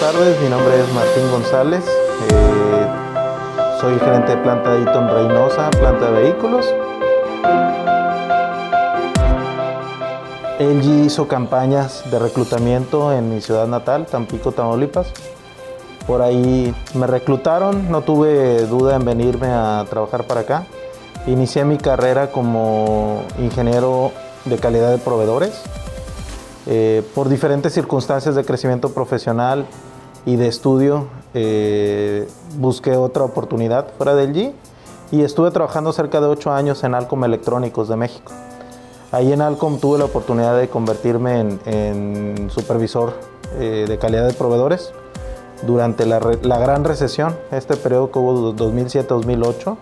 tardes, mi nombre es Martín González, eh, soy gerente de planta de Eaton Reynosa, planta de vehículos. LG hizo campañas de reclutamiento en mi ciudad natal, Tampico, Tamaulipas. Por ahí me reclutaron, no tuve duda en venirme a trabajar para acá. Inicié mi carrera como ingeniero de calidad de proveedores. Eh, por diferentes circunstancias de crecimiento profesional y de estudio, eh, busqué otra oportunidad fuera del G y estuve trabajando cerca de ocho años en Alcom Electrónicos de México. Ahí en Alcom tuve la oportunidad de convertirme en, supervisor eh, de calidad de proveedores durante la, gran recesión, este periodo que hubo 2007-2008.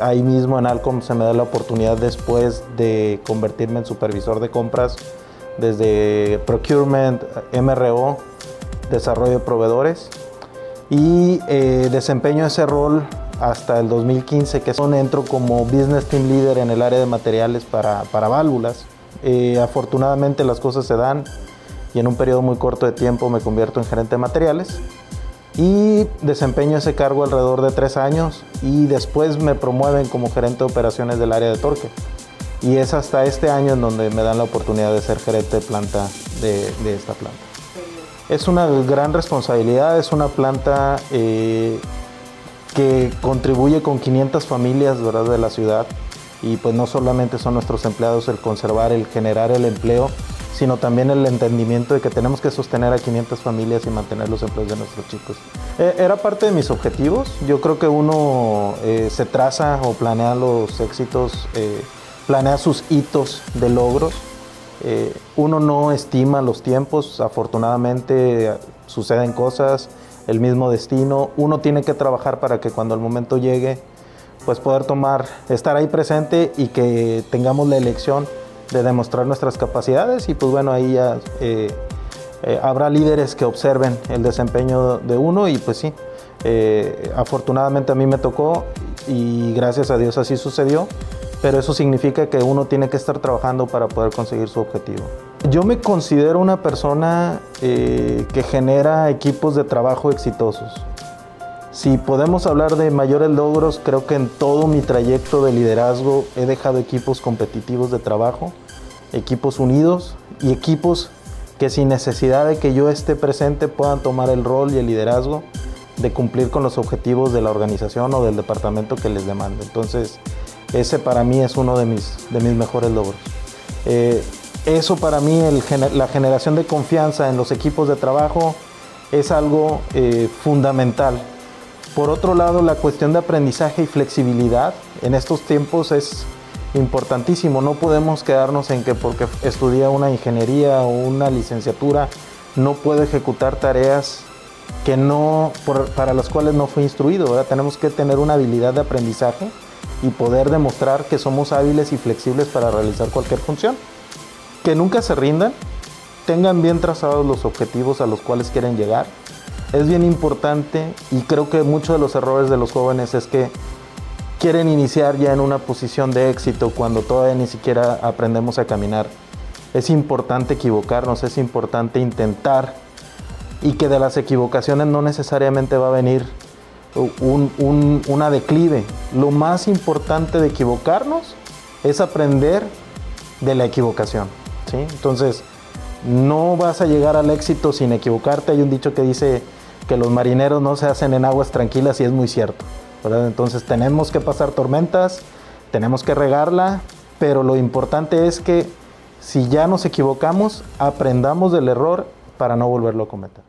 ahí mismo en Alcom se me da la oportunidad después de convertirme en supervisor de compras desde procurement, MRO, desarrollo de proveedores y eh, desempeño ese rol hasta el 2015 que son entro como business team leader en el área de materiales para, para válvulas. Eh, afortunadamente las cosas se dan y en un periodo muy corto de tiempo me convierto en gerente de materiales y desempeño ese cargo alrededor de tres años y después me promueven como gerente de operaciones del área de torque y es hasta este año en donde me dan la oportunidad de ser gerente de planta de, esta planta. Es una gran responsabilidad, es una planta eh, que contribuye con 500 familias ¿verdad? de la ciudad y pues no solamente son nuestros empleados el conservar, el generar el empleo, sino también el entendimiento de que tenemos que sostener a 500 familias y mantener los empleos de nuestros chicos. E, era parte de mis objetivos, yo creo que uno eh, se traza o planea los éxitos eh, planea sus hitos de logros. Eh, uno no estima los tiempos, afortunadamente suceden cosas, el mismo destino. Uno tiene que trabajar para que cuando el momento llegue, pues poder tomar, estar ahí presente y que tengamos la elección de demostrar nuestras capacidades y pues bueno, ahí ya eh, eh, habrá líderes que observen el desempeño de uno y pues sí, afortunadamente a mí me tocó y gracias a Dios así sucedió pero eso significa que uno tiene que estar trabajando para poder conseguir su objetivo. Yo me considero una persona eh, que genera equipos de trabajo exitosos. Si podemos hablar de mayores logros, creo que en todo mi trayecto de liderazgo he dejado equipos competitivos de trabajo, equipos unidos y equipos que sin necesidad de que yo esté presente puedan tomar el rol y el liderazgo de cumplir con los objetivos de la organización o del departamento que les demande. Entonces, ese para mí es uno de mis, de mis mejores logros. Eh, eso para mí, la generación de confianza en los equipos de trabajo es algo eh, fundamental. Por otro lado, la cuestión de aprendizaje y flexibilidad en estos tiempos es importantísimo. No podemos quedarnos en que porque estudia una ingeniería o una licenciatura no puede ejecutar tareas que no, para las cuales no fue instruido. Tenemos que tener una habilidad de aprendizaje y poder demostrar que somos hábiles y flexibles para realizar cualquier función. Que nunca se rindan, tengan bien trazados los objetivos a los cuales quieren llegar. Es bien importante y creo que muchos de los errores de los jóvenes es que quieren iniciar ya en una posición de éxito cuando todavía ni siquiera aprendemos a caminar. Es importante equivocarnos, es importante intentar y que de las equivocaciones no necesariamente va a venir un, una declive. Lo más importante de equivocarnos es aprender de la equivocación. ¿sí? Entonces, no vas a llegar al éxito sin equivocarte. Hay un dicho que dice que los marineros no se hacen en aguas tranquilas y es muy cierto. Entonces tenemos que pasar tormentas, tenemos que regarla, pero lo importante es que si ya nos equivocamos, aprendamos del error para no volverlo a cometer.